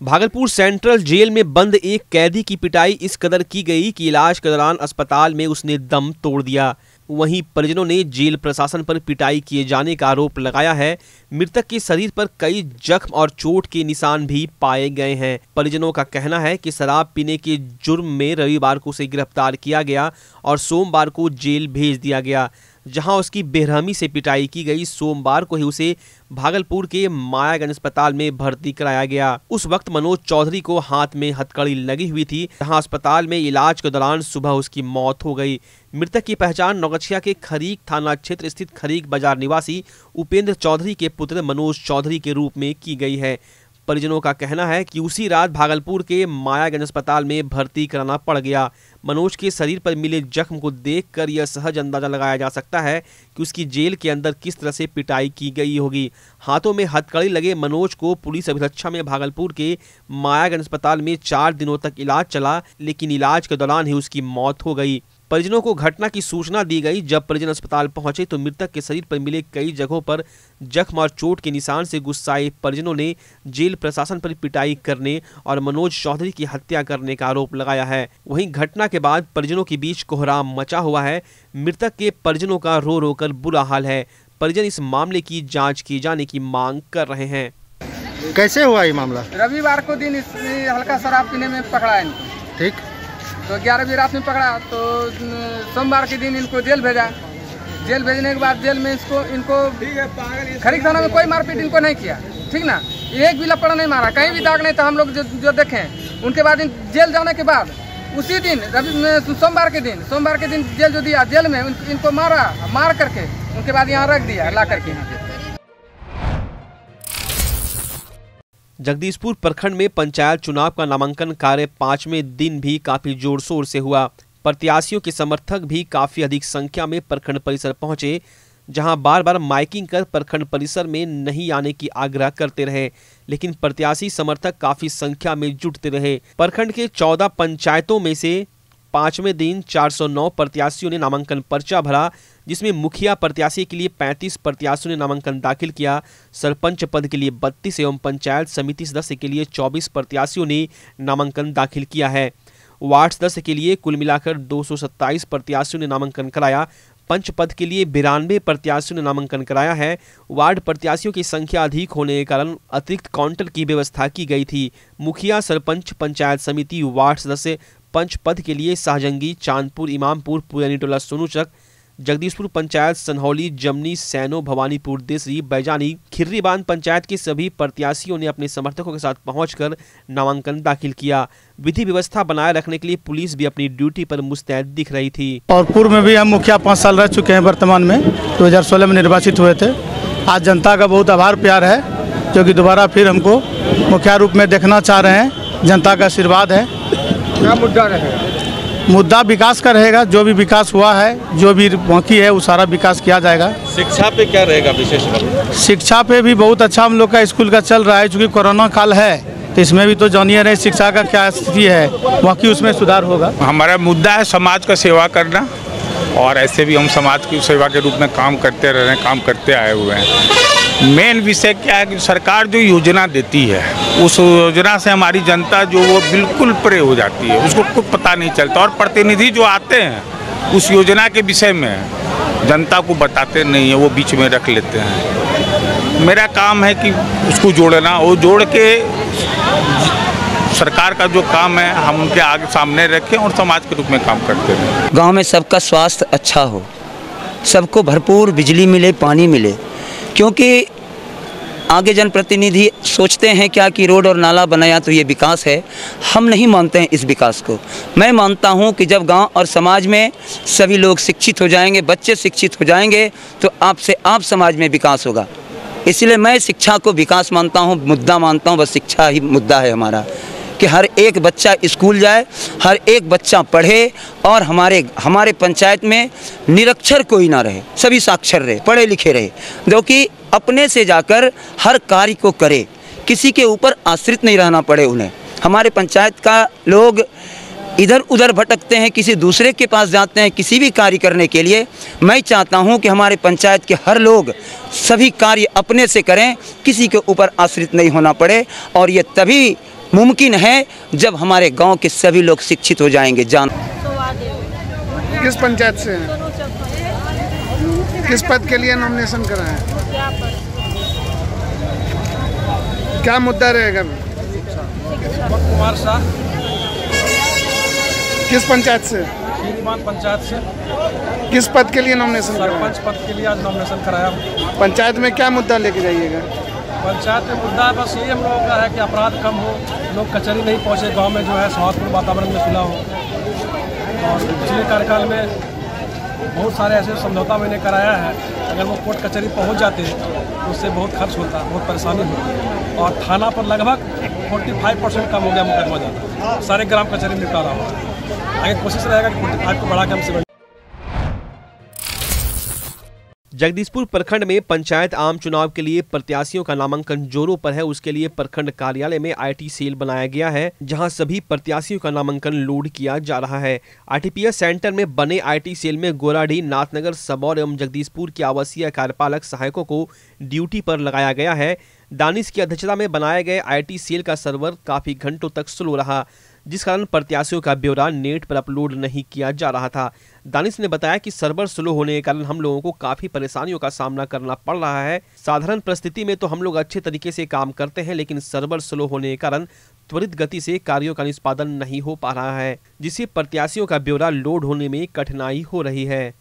Bhagalpur central jail में बंद एक कैदी की पिटाई इस कदर की गई कि इलाज के दौरान अस्पताल में उसने दम तोड़ दिया। वहीं परिजनों ने जेल प्रशासन पर पिटाई किए जाने का आरोप लगाया है। मृतक के शरीर पर कई जख्म और चोट के निशान भी पाए गए हैं। परिजनों का कहना है कि शराब पीने के जुर्म में रविवार को उसे गिरफ़्तार किया गया और सोमवार को जेल भेज दिया गया। जहाँ उसकी बेरहमी से पिटाई की गई, सोमवार को ही उसे भागलपुर के मायागंज अस्पताल में भर्ती कराया गया। उस वक्त मनोज चौधरी को हाथ में हथकड़ी लगी हुई थी, जहाँ अस्पताल में इलाज के दौरान सुबह उसकी मौत हो गई। मृतक की पहचान नौगछिया के खरीक थाना क्षेत्र स्थित खरीक बाज़ार निवासी उपेंद्र चौधरी के पुत्र मनोज चौधरी के रूप में की गई है। परिजनों का कहना है कि उसी रात भागलपुर के मायागंज अस्पताल में भर्ती कराना पड़ गया। मनोज के शरीर पर मिले जख्म को देखकर यह सहज अंदाज़ा लगाया जा सकता है कि उसकी जेल के अंदर किस तरह से पिटाई की गई होगी। हाथों में हथकड़ी लगे मनोज को पुलिस अभिरक्षा में भागलपुर के मायागंज अस्पताल में चार दिनों तक इलाज चला, लेकिन इलाज के दौरान ही उसकी मौत हो गई। परिजनों को घटना की सूचना दी गई। जब परिजन अस्पताल पहुँचे तो मृतक के शरीर पर मिले कई जगहों पर जख्म और चोट के निशान से गुस्साए परिजनों ने जेल प्रशासन पर पिटाई करने और मनोज चौधरी की हत्या करने का आरोप लगाया है। वहीं घटना के बाद परिजनों के बीच कोहराम मचा हुआ है। मृतक के परिजनों का रो रो कर बुरा हाल है। परिजन इस मामले की जाँच किए जाने की मांग कर रहे हैं। कैसे हुआ ये मामला? रविवार को दिन हल्का शराब पीने में पकड़ा है ठीक। तो ग्यारह बजे रात में पकड़ा तो सोमवार के दिन इनको जेल भेजा। जेल भेजने के बाद जेल में इसको इनको खरीद थाना में कोई मारपीट इनको नहीं किया। ठीक ना? एक भी लपड़ा नहीं मारा कहीं भी दाग नहीं था हम लोग जो जो देखें। उनके बाद इन जेल जाने के बाद उसी दिन रवि सोमवार के दिन सोमवार के दिन जेल जो दिया जेल में इनको मारा मार करके उनके बाद यहाँ रख दिया ला करके। जगदीशपुर प्रखंड में पंचायत चुनाव का नामांकन कार्य पाँचवें दिन भी काफ़ी ज़ोर शोर से हुआ। प्रत्याशियों के समर्थक भी काफ़ी अधिक संख्या में प्रखंड परिसर पहुँचे, जहाँ बार बार माइकिंग कर प्रखंड परिसर में नहीं आने की आग्रह करते रहे, लेकिन प्रत्याशी समर्थक काफ़ी संख्या में जुटते रहे। प्रखंड के चौदह पंचायतों में से पाँचवें दिन 409 प्रत्याशियों ने नामांकन पर्चा भरा, जिसमें मुखिया प्रत्याशी के लिए 35 प्रत्याशियों ने नामांकन दाखिल किया। सरपंच पद के लिए 32 एवं पंचायत समिति सदस्य के लिए 24 प्रत्याशियों ने नामांकन दाखिल किया है। वार्ड सदस्य के लिए कुल मिलाकर दो सौ सत्ताईस प्रत्याशियों ने नामांकन कराया। पंच पद के लिए बिरानवे प्रत्याशियों ने नामांकन कराया है। वार्ड प्रत्याशियों की संख्या अधिक होने के कारण अतिरिक्त काउंटर की व्यवस्था की गई थी। मुखिया, सरपंच, पंचायत समिति, वार्ड सदस्य पंच पद के लिए शाहजंगी, चांदपुर, इमामपुर पुरानी टोला सोनूचक, जगदीशपुर पंचायत, सनहौली, जमनी, सैनो, भवानीपुर, देसरी, बैजानी खिर्री बाँध पंचायत के सभी प्रत्याशियों ने अपने समर्थकों के साथ पहुंचकर नामांकन दाखिल किया। विधि व्यवस्था बनाए रखने के लिए पुलिस भी अपनी ड्यूटी पर मुस्तैद दिख रही थी। और पूर्व में भी हम मुखिया पाँच साल रह चुके हैं वर्तमान में 2016 में निर्वाचित हुए थे। आज जनता का बहुत आभार, प्यार है, जो दोबारा फिर हमको मुखिया रूप में देखना चाह रहे हैं। जनता का आशीर्वाद है। क्या मुद्दा रहेगा? मुद्दा विकास का रहेगा जो भी विकास हुआ है जो भी बाकी है वो सारा विकास किया जाएगा। शिक्षा पे क्या रहेगा विशेष शिक्षा पे भी बहुत अच्छा हम लोग का स्कूल का चल रहा है चूँकि कोरोना काल है तो इसमें भी तो जानिए रहे शिक्षा का क्या स्थिति है बाकी उसमें सुधार होगा। हमारा मुद्दा है समाज का सेवा करना और ऐसे भी हम समाज की सेवा के रूप में काम करते रह रहे हैं काम करते आए हुए हैं। मेन विषय क्या है कि सरकार जो योजना देती है, उस योजना से हमारी जनता जो वो बिल्कुल प्रे हो जाती है, उसको कुछ पता नहीं चलता। और प्रतिनिधि जो आते हैं, उस योजना के विषय में जनता को बताते नहीं है, वो बीच में रख लेते हैं। मेरा काम है कि उसको जोड़ना, वो जोड़ के सरकार का जो काम है, हम उनके आगे सामने रखें और समाज के रूप में काम करते रहें। गाँव में सबका स्वास्थ्य अच्छा हो, सबको भरपूर बिजली मिले, पानी मिले। क्योंकि आगे जनप्रतिनिधि सोचते हैं क्या कि रोड और नाला बनाया तो ये विकास है। हम नहीं मानते हैं इस विकास को। मैं मानता हूँ कि जब गाँव और समाज में सभी लोग शिक्षित हो जाएँगे, बच्चे शिक्षित हो जाएँगे तो आपसे आप समाज में विकास होगा। इसलिए मैं शिक्षा को विकास मानता हूँ, मुद्दा मानता हूँ, बस शिक्षा ही मुद्दा है हमारा। कि हर एक बच्चा स्कूल जाए, हर एक बच्चा पढ़े और हमारे हमारे पंचायत में निरक्षर कोई ना रहे, सभी साक्षर रहे, पढ़े लिखे रहे, जो कि अपने से जाकर हर कार्य को करे, किसी के ऊपर आश्रित नहीं रहना पड़े उन्हें। हमारे पंचायत का लोग इधर उधर भटकते हैं, किसी दूसरे के पास जाते हैं, किसी भी कार्य करने के लिए। मैं चाहता हूँ कि हमारे पंचायत के हर लोग सभी कार्य अपने से करें, किसी के ऊपर आश्रित नहीं होना पड़े और ये तभी मुमकिन है जब हमारे गाँव के सभी लोग शिक्षित हो जाएँगे जान। किस पंचायत से हैं? किस पद के लिए नॉमिनेशन कराए? हैं क्या मुद्दा रहेगा कुमार शाह। किस पंचायत से? पंचायत से। किस पद के लिए नॉमिनेशन सरपंच पद के लिए आज नॉमिनेशन कराया। पंचायत में क्या मुद्दा लेके जाइएगा? पंचायत में मुद्दा है, बस यही हम लोगों का है कि अपराध कम हो, लोग कचहरी नहीं पहुँचे, गाँव में जो है सौहार्दपूर्ण वातावरण में सुलह हो। और पिछले कार्यकाल में बहुत सारे ऐसे समझौता मैंने कराया है, अगर वो कोर्ट कचहरी पहुँच जाते तो उससे बहुत खर्च होता, बहुत परेशानी होती। और थाना पर लगभग 45 परसेंट कम हो गया, मुकदमा जाता सारे ग्राम कचहरी निपटा रहा हूँ आगे कोशिश रहेगा कि 45 को बढ़ा के हम जगदीशपुर प्रखंड में पंचायत आम चुनाव के लिए प्रत्याशियों का नामांकन जोरों पर है। उसके लिए प्रखंड कार्यालय में आईटी सेल बनाया गया है, जहाँ सभी प्रत्याशियों का नामांकन लोड किया जा रहा है। आरटीपीएस सेंटर में बने आईटी सेल में गोराडी, नाथनगर, सबौर एवं जगदीशपुर के आवासीय कार्यपालक सहायकों को ड्यूटी पर लगाया गया है। दानिश की अध्यक्षता में बनाए गए आईटी सेल का सर्वर काफ़ी घंटों तक स्लो रहा, जिस कारण प्रत्याशियों का ब्यौरा नेट पर अपलोड नहीं किया जा रहा था। दानिश ने बताया कि सर्वर स्लो होने के कारण हम लोगों को काफ़ी परेशानियों का सामना करना पड़ रहा है। साधारण परिस्थिति में तो हम लोग अच्छे तरीके से काम करते हैं, लेकिन सर्वर स्लो होने के कारण त्वरित गति से कार्यों का निष्पादन नहीं हो पा रहा है, जिससे प्रत्याशियों का ब्यौरा लोड होने में कठिनाई हो रही है।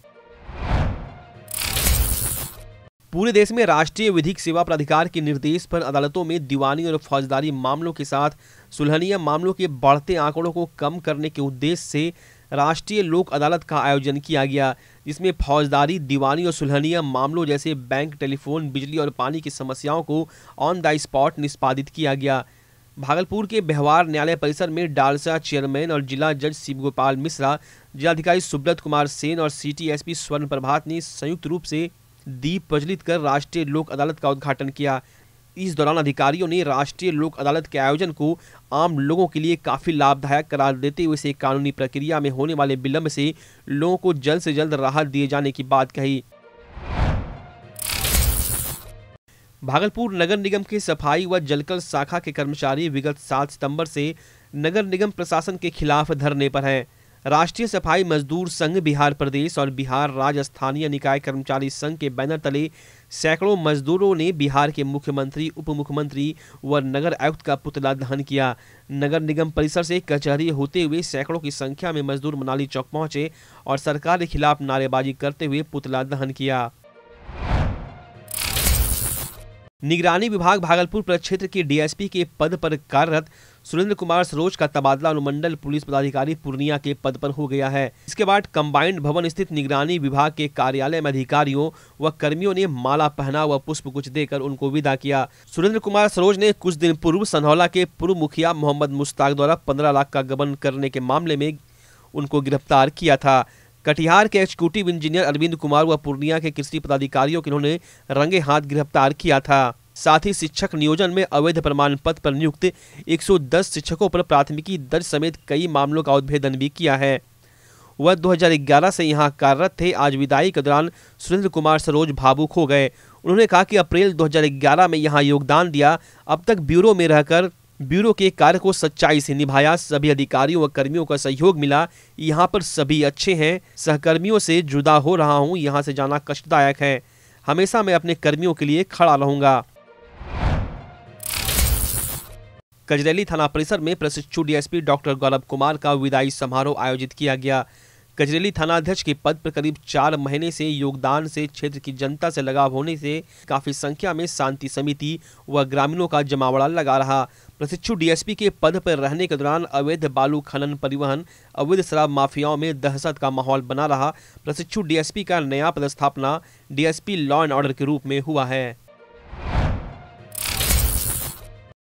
पूरे देश में राष्ट्रीय विधिक सेवा प्राधिकार के निर्देश पर अदालतों में दीवानी और फौजदारी मामलों के साथ सुलहनिया मामलों के बढ़ते आंकड़ों को कम करने के उद्देश्य से राष्ट्रीय लोक अदालत का आयोजन किया गया, जिसमें फौजदारी, दीवानी और सुलहनिया मामलों जैसे बैंक, टेलीफोन, बिजली और पानी की समस्याओं को ऑन द स्पॉट निष्पादित किया गया। भागलपुर के व्यवहार न्यायालय परिसर में डालसा चेयरमैन और जिला जज शिव गोपाल मिश्रा, जिलाधिकारी सुब्रत कुमार सेन और सिटी एसपी स्वर्ण प्रभात ने संयुक्त रूप से दीप प्रज्वलित कर राष्ट्रीय लोक अदालत का उद्घाटन किया। इस दौरान अधिकारियों ने राष्ट्रीय लोक अदालत के आयोजन को आम लोगों के लिए काफ़ी लाभदायक करार देते हुए इसे कानूनी प्रक्रिया में होने वाले विलंब से लोगों को जल्द से जल्द राहत दिए जाने की बात कही। भागलपुर नगर निगम के सफ़ाई व जलकल शाखा के कर्मचारी विगत सात सितंबर से नगर निगम प्रशासन के खिलाफ धरने पर हैं। राष्ट्रीय सफ़ाई मजदूर संघ बिहार प्रदेश और बिहार राज्य स्थानीय निकाय कर्मचारी संघ के बैनर तले सैकड़ों मजदूरों ने बिहार के मुख्यमंत्री उप मुख्यमंत्री व नगर आयुक्त का पुतला दहन किया। नगर निगम परिसर से कचहरी होते हुए सैकड़ों की संख्या में मजदूर मनाली चौक पहुँचे और सरकार के खिलाफ नारेबाजी करते हुए पुतला दहन किया। निगरानी विभाग भागलपुर प्रक्षेत्र के डीएसपी के पद पर कार्यरत सुरेंद्र कुमार सरोज का तबादला अनुमंडल पुलिस पदाधिकारी पूर्णिया के पद पर हो गया है। इसके बाद कंबाइंड भवन स्थित निगरानी विभाग के कार्यालय में अधिकारियों व कर्मियों ने माला पहना व पुष्प कुछ देकर उनको विदा किया। सुरेंद्र कुमार सरोज ने कुछ दिन पूर्व सनहौला के पूर्व मुखिया मोहम्मद मुश्ताक द्वारा पंद्रह लाख का गबन करने के मामले में उनको गिरफ़्तार किया था। कटिहार के एग्जीक्यूटिव इंजीनियर अरविंद कुमार व पूर्णिया के कृषि पदाधिकारियों को इन्होंने रंगे हाथ गिरफ़्तार किया था। साथ ही शिक्षक नियोजन में अवैध प्रमाण पत्र पर नियुक्त 110 शिक्षकों पर प्राथमिकी दर्ज समेत कई मामलों का उद्भेदन भी किया है। वह 2011 से यहाँ कार्यरत थे। आज विदाई के दौरान सुरेंद्र कुमार सरोज भावुक हो गए। उन्होंने कहा कि अप्रैल 2011 में यहाँ योगदान दिया। अब तक ब्यूरो में रहकर ब्यूरो के कार्य को सच्चाई से निभाया। सभी अधिकारियों व कर्मियों का सहयोग मिला। यहाँ पर सभी अच्छे हैं। सहकर्मियों से जुदा हो रहा हूँ। यहाँ से जाना कष्टदायक है। हमेशा मैं अपने कर्मियों के लिए खड़ा रहूँगा। कजरेली थाना परिसर में प्रशिक्षु डीएसपी डॉक्टर गौरव कुमार का विदाई समारोह आयोजित किया गया। कजरेली थानाध्यक्ष के पद पर करीब चार महीने से योगदान से क्षेत्र की जनता से लगाव होने से काफ़ी संख्या में शांति समिति व ग्रामीणों का जमावड़ा लगा रहा। प्रशिक्षु डीएसपी के पद पर रहने के दौरान अवैध बालू खनन परिवहन, अवैध शराब माफियाओं में दहशत का माहौल बना रहा। प्रशिक्षु डीएसपी का नया पदस्थापना डीएसपी लॉ एंड ऑर्डर के रूप में हुआ है।